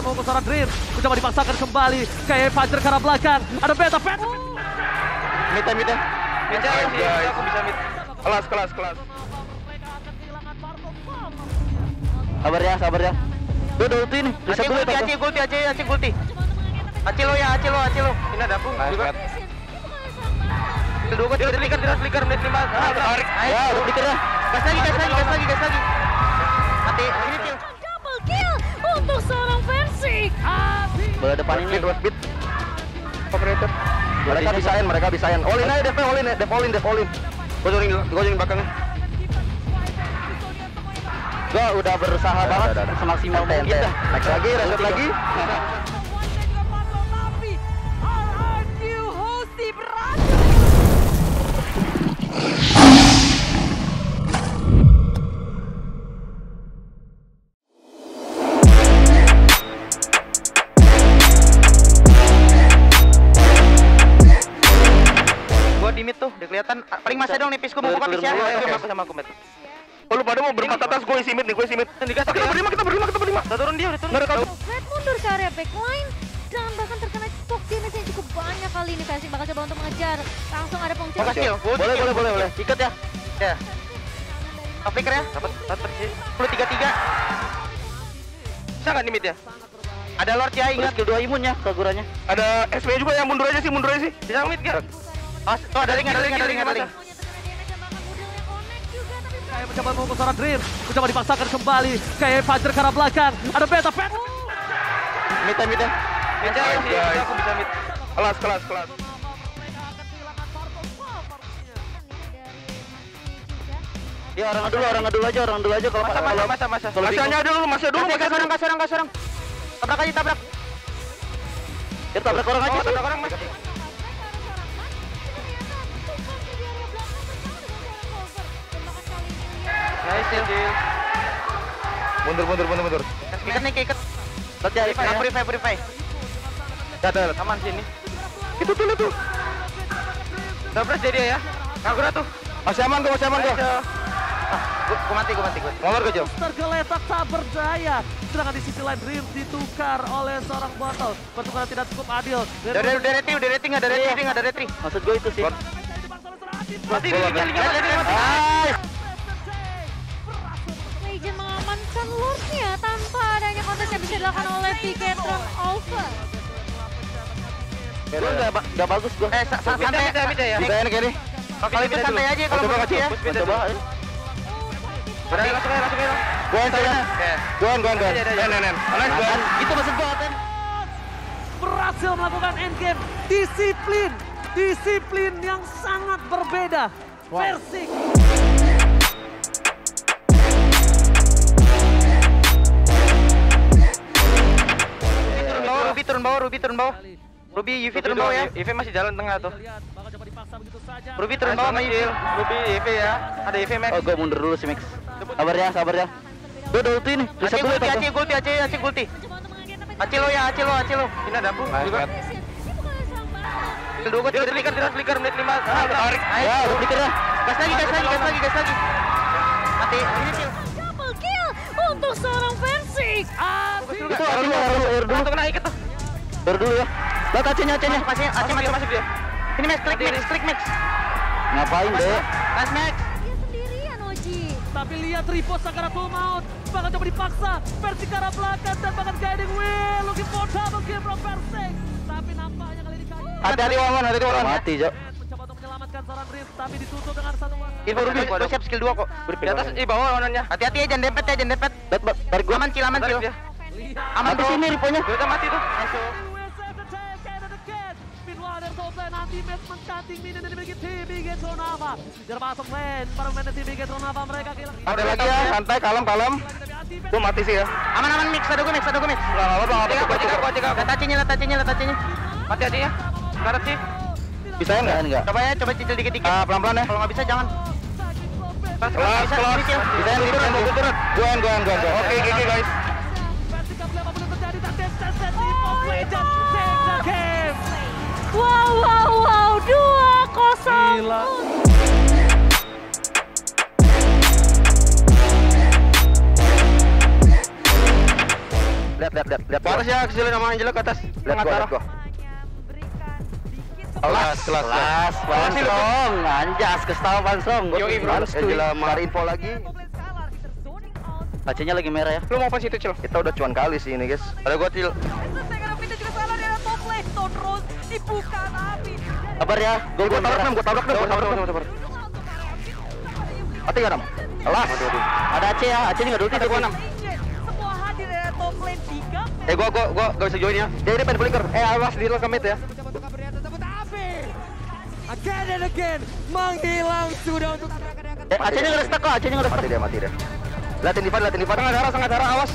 Mau ke seorang Dream, mencoba dipaksakan kembali kayak Fajar ke arah belakang. Ada beta pet. Mid ya, mid ya. Mid ya, mid. Aku bisa mid. Kelas, kelas, kelas. Sabar ya, sabar ya. Gue udah ulti nih. Acil dulu ya, Acil gulti, Acil, Acil gulti. Acil lo ya, Acil lo, Acil lo. Ini ada aku juga. Dua gua tidak flicker, tidak flicker menit lima. Ya, udah ya. Gas lagi, gas lagi, gas lagi, gas lagi. Mati. Ini Boleh depan ini. Dua speed. Operator. Mereka bisain, mereka bisain. All in aja, Dev, all in, Dev, all in, Dev, all in. Gue jorin, gue jorin belakangnya. Gue udah berusaha banget semaksimal TNT. Next lagi, reset lagi. Hosti kelihatan. Paling masih dong nipis gua mau buka ya. Aku sama aku mid. Oh, lu pada mau berempat atas, gue isi mid nih, gue isi mid. Digas, Kita berlima, kita berlima, kita berlima. Udah turun dia, udah turun. Nggak ada. Fred mundur ke area backline dan bahkan terkena stok damage yang cukup banyak kali ini Versik bakal coba untuk mengejar. Langsung ada kill, gua Boleh, boleh, boleh, boleh. Ikat ya. Ya. Top flicker ya. Dapat dapat sih. 10 3 3. Bisa enggak nih mid ya? Ada Lord ya, Ingat skill 2 imunnya, kegurannya. Ada SP juga yang mundur aja sih, mundur aja sih. Bisa mid enggak? Oh, tuh ada link, ada link, ada link, ada link. Kayak mencoba ke seorang Dream, mencoba dipaksakan kembali kayak Fajar ke arah belakang. Ada beta pet. Mid mid ya. Mid ya, mid. Aku bisa mid. Kelas, kelas, kelas. Ya orang dulu, orang dulu aja, orang dulu aja kalau Masa, masa, masa, masa. Masih aja dulu, masih dulu. Kasih orang, kasih orang. Tabrak aja, tabrak. Ya tabrak orang aja. Oh, tabrak orang, Mas. Nice. Mundur, mundur, mundur, mundur. Ikat nih, ikat. Lihat ya, Purify, ya. purify, purify. Ya, ada, ada. Aman sini. Itu tuh, itu. Double dia dia ya. Kagura tuh. Masih aman kok, masih aman kok. Ah, gua, gua mati, gua mati, gua. Ngolor ke Jom. Tergeletak tak berdaya. Sedangkan di sisi lain Dream ditukar oleh seorang botol. Pertukaran tidak cukup adil. Udah, udah, udah retri, udah retri, ada retri, ada retri. Maksud gue itu sih. Mati, Bola, mati, mati. mati, mengamankan Lordnya tanpa adanya kontes yang bisa dilakukan oleh Piketron Alpha. Gue nggak ba- nggak bagus gue. Eh, sa- sa- santai, Bisa, bisa, ya. Bisa ini kayak ini. Kalau itu santai aja kalau Coba mau ya. Coba. ayo. Udah, langsung aja, langsung aja. Guen, guen. Ada, ada, ada. Nen, nen, nen. Nice, guen. Itu maksud gue, Aten. berhasil melakukan endgame disiplin disiplin yang sangat berbeda versi Turun bawah, Ruby turun bawah, Ruby UV turun bawah ya. UV masih jalan tengah tuh. lihat bakal coba dipaksa begitu saja Ruby turun bawah sama UV. Ruby, UV ya. Ada UV Max. Oh, gue mundur dulu sih, Max. Sabar ya, sabar ya. Gue udah ulti nih. Acil dulu gulti, ya, Acil gulti, Acil, Acil gulti. Acil lo ya, Acil lo, Acil lo. Ini ada aku juga. Kill dua gua tidak flicker, tidak flicker menit lima. Ya, dikit ya. Gas lagi, gas lagi, gas lagi, gas lagi. Mati. Ini kill. Double kill untuk seorang Versik. Itu air dulu, air dulu, air dulu. Untuk kena ikat tuh. Air dulu ya. Lihat AC-nya, AC-nya. Masih, Acil masuk, masuk dia. Ini Max, klik Max, klik Max. Ngapain, deh? Nice Max. Dia sendirian Oji. tapi lihat Ripo Sakaratul Maut bakal coba dipaksa versi ke arah belakang dan bahkan guiding wheel looking for double kill from Persik tapi nampaknya kali ini kayu Hati-hati, Wawan, hati-hati, Wawan. Mati, Jo. mencoba untuk menyelamatkan seorang Dream tapi ditutup dengan satu warna Info Ruby, gua siap skill 2 kok. Di atas, di bawah warnanya. Hati-hati ya, jangan dempet ya, jangan dempet. Tarik gue. Aman, kill, aman, kill. Aman, sini, Riponya. Gua udah mati tuh. will anti-match mencanting minion dari bagi TB Getronava Dia masuk lane para pemain TB Getronava mereka kehilangan Ada lagi ya, santai, kalem, kalem. Gue mati sih ya. Aman, aman, mix. Ada gue mix, ada gue mix. Nggak apa-apa, nggak Tiga, apa-apa. gua tiga, gua tiga. Lihat tacinya, lihat tacinya, lihat tacinya. Mati aja ya. Karet sih. Bisa ya nggak? Enggak. Coba ya, coba cicil dikit-dikit. Ah, pelan-pelan ya. Kalau nggak bisa, jangan. Kelas, Kelas, bisa, yang turun, gue turun. Guen, guen, guen, guen. Oke, oke, guys. Wow, wow, wow. Dua kosong. Gila. Lihat. lihat lihat lihat atas ya, kecilin sama Angelo ke atas. Lihat gua, lihat gua. Kelas, kelas, kelas, Kelas Bansong, anjas, kestal Bansong. Yoi, bro. Harus Angela cari info lagi. AC-nya lagi merah ya. Lu mau apa situ, Cil? Kita udah cuan kali sih ini guys. Ada gua Cil. Kabar ya, gol gua tabrak nam, gua tabrak nam, gua tabrak nam. Mati gak nam? Kelas. Ada AC ya, AC nggak dulu Ada gua enam. Semua hadir top lane 3 Eh, gua gua gua gak bisa join ya. Dia ini pen flicker. Eh, awas di ke mid ya. Again and again menghilang sudah untuk Eh, AC-nya nggak ada stuck kok, AC-nya nggak ada stuck. Mati dia, mati dia. Liatin Divan, liatin Divan. Tengah darah, tengah darah, awas.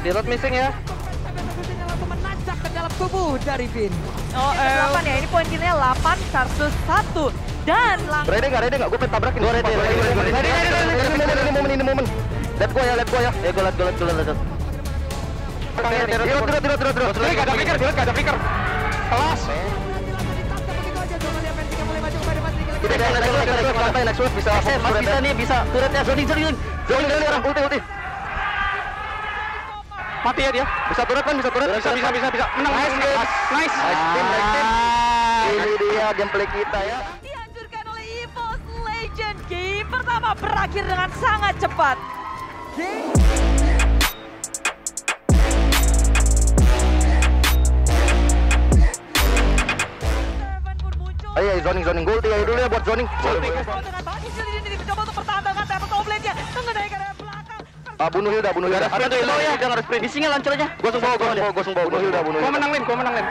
Di road missing ya. Ke dalam tubuh dari Vin. Oh, 8 ya, ini poin killnya 8 versus 1 Dan langsung Ready nggak, ready nggak? Gue pengen tabrakin. Gue ready, ready, ready, ready, ready, ready, ready, ready, ini momen, ini momen. Lihat gua ya, lihat gua ya. Eh, gua lihat, gua lihat, gua lihat, dirot, dirot, dirot, dirot. Di road, gak ada di road gak ada flicker. Kelas. Begitu aja Jonah dia Pen 3 mulai maju kepada Mas Riki. Kita next wave, wave, bisa. Mas bisa nih, bisa. Turretnya, zoning, zoning, zoning. Zoning dari orang, ulti, ulti. Mati ya dia. Bisa turret kan, bisa turret. Bisa, bisa, bisa, bisa. Menang, nice, nice. Nice. Nice team, nice team. Ini dia gameplay kita ya. dihancurkan oleh EVOS Legend Game pertama berakhir dengan sangat cepat muncul Ayo, ayo, zoning, zoning. Ulti aja dulu ya buat zoning. Mencoba untuk top lane-nya mengenaikan dari belakang Ah, bunuh Hilda, bunuh Hilda. Ada tuh Hilda ya. Nggak ada sprint. Isinya lancarnya. Gua langsung bawa, gua langsung bawa, gua langsung bawa. Bunuh Hilda, bunuh Gua Hilda. menang lane, gua menang lane.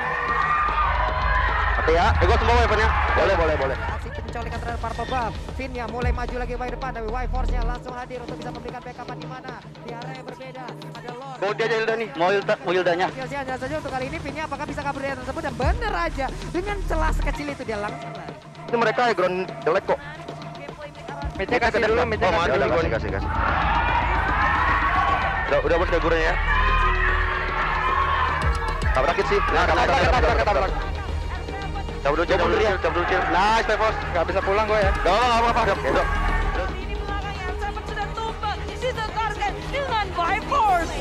Oke ya. Eh, gua semua weaponnya. Boleh, boleh, boleh. Aksi pencolongan terhadap para pebab. Vin yang mulai maju lagi ke depan tapi Y Force-nya langsung hadir untuk bisa memberikan backup di mana di area yang berbeda. Ada Lord. Gol dia aja Hilda nih. Mau Hilda, mau Hildanya. Sia-sia saja untuk kali ini Vinnya apakah bisa kabur dari tersebut dan bener aja dengan celah sekecil itu dia langsung lari. Ini mereka ya ground jelek kok. Midnya kasih dulu, midnya Oh, kasih dulu. kasih, kasih, kasih. Udah, udah bos gurun ya. Tabrakin sih. Nah, Tabrak, tabrak, tabrak, tabrak. Cabut dulu, cabut dulu, cabut dulu. Nice, Pevos. Gak bisa pulang gue ya. Gak apa, apa, apa. Udah,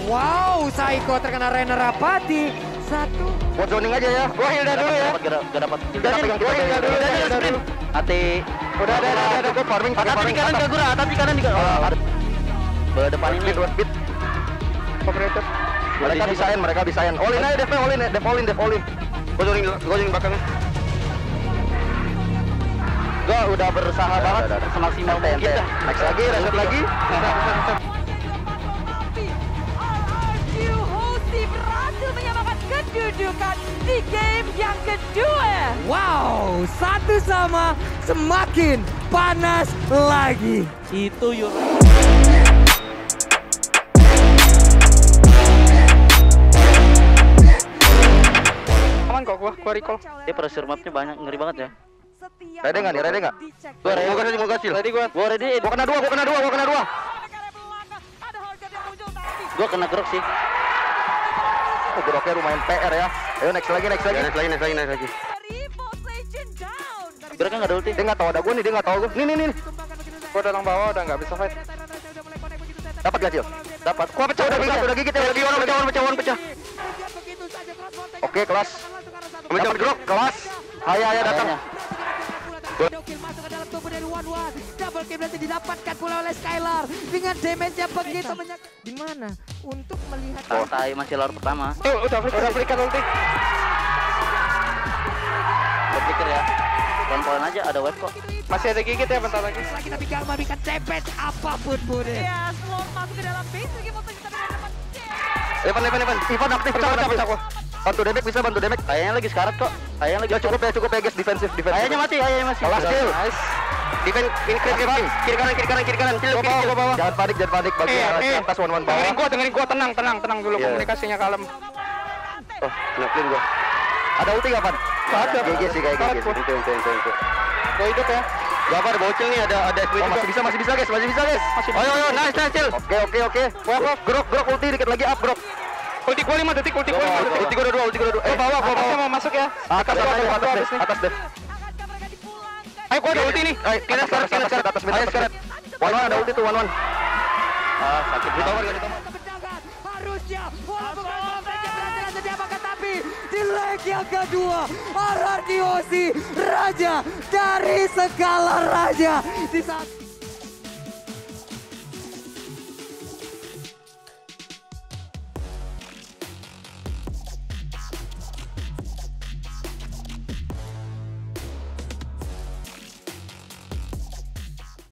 Wow, Saiko terkena Rainer Rapati. Satu. Buat zoning aja ya. Gua Hilda dulu ya. Gak dapat, gak dapat. Hilda pegang dulu, kita. Hilda dulu, Hilda dulu. Hati. Udah, udah, udah, udah. Gue farming, farming. di kanan. Kagura. Hati di kanan, di ada. Bola depan ini. Speed, speed pemerintah. Mereka bisain mereka bisain olin aja def olin def olin def olin gue gojoling belakangnya. Gue udah berusaha udah, banget udah, udah, semaksimal mungkin. dah next lagi reset lagi kedudukan di game yang kedua. Wow, satu sama semakin panas lagi. Itu yuk. Aman kok gua, gua recall. Dia pressure mapnya banyak, ngeri banget ya. Setiap Ready nggak nih, ready nggak? dicek. Gua ready, gua kasih, gua kasih. Ready gua. Gua ready. Gua kena dua, gua kena dua, gua kena dua. Gua kena gerok sih. Oh, geroknya lumayan PR ya. Ayo next lagi, next lagi. Next lagi, next lagi, next lagi. dari Boss Legend down. Geroknya nggak ada ulti. Dia nggak tahu ada gua nih, dia nggak tahu gua. Nih, nih, nih. Gua datang bawah udah nggak bisa fight. Dapat gak, Cil? Dapat. Gua pecah, udah gigit, udah gigit ya. Udah gigit, pecah, pecah, pecah. Oke, kelas. Dapat gerok, kelas. Ayah, ayah datang. Double kill masuk ke dalam tubuh dari One One. Double kill berarti didapatkan pula oleh Skylar dengan damage-nya begitu banyak. Di mana? Untuk melihat Santai, masih lor pertama. Tuh, udah flicker, udah flicker ulti. Pikir ya. Pelan-pelan aja, ada web kok. Masih ada gigit ya bentar lagi. lagi tapi gak memberikan damage apa pun Bude. Ya, Slot masuk ke dalam base lagi tapi depan. Evan, Evan, Evan. Ivan aktif, Pecah, pecah. Bantu damage bisa bantu damage. Kayaknya lagi sekarat kok. Kayaknya lagi. Ya cukup ya, cukup ya guys, defensif, defensif. Kayaknya mati, kayaknya masih. Kelas kill. Nice. Defend, kiri, kiri, kiri, kiri, kanan, kiri kanan, kiri kanan. Kiri, kiri, kiri. gua bawa. Jangan panik, jangan panik. Bagi Eh, eh. atas one one bawah. Dengerin gua, dengerin gua, tenang, tenang, tenang dulu Iya. komunikasinya kalem. Oh, clean gua. Ada ulti gak, Pan? Nggak ada. GG sih kayak GG. Itu, itu, itu, itu. Gua hidup ya. Ada bocil nih, ada ada Oh, juga. masih bisa, masih bisa guys, masih bisa guys. Masih Ayo, ayo, nice, nice, chill. Oke, oke, oke. Wah, grok, grok, ulti dikit lagi up, grok. Ulti gua 5 detik, ulti gua 5 detik. Ulti gua 2, ulti gua 2. Eh, bawa, bawa. bawah. mau masuk ya. Atas, atas, atas, atas deh. Ayo gua ada ulti nih. Ayo, kena sekarang, kita sekarang. Atas, ayo sekarang. One one ada ulti tuh, one one. Ah, sakit. Di tower, di tower. Harusnya, walaupun di leg yang kedua Aradiosi Raja dari segala raja di saat